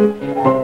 Música